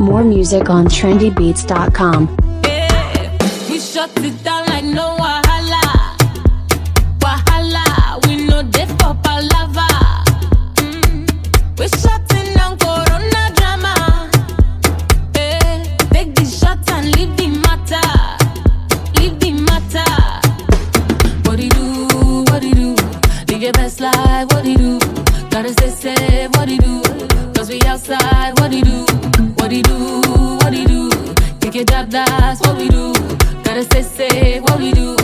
More music on trendybeats.com. Yeah, we shut it down like no wahala. Wahala, we know they for palava. Mm. We shutting down corona drama. Yeah, take the shot and leave the matter. Leave the matter. What do you do? What do you do? Live your best life. What do you do? God is they say. What he do? Cause we outside. What he do? What he do? What he do? Take it job. That's what we do. Gotta say, say, What we do?